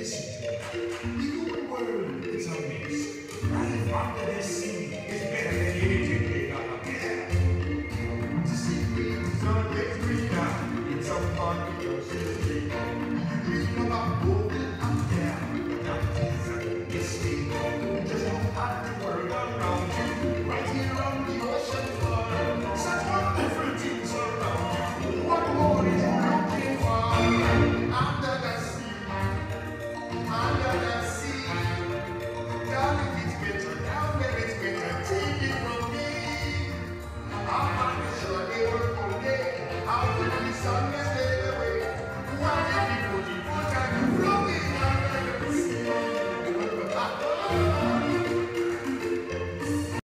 me. The human world is a mess. Life under the sea is better than anything they got there. To see the sun gets greener, it's a fun I'm gonna see.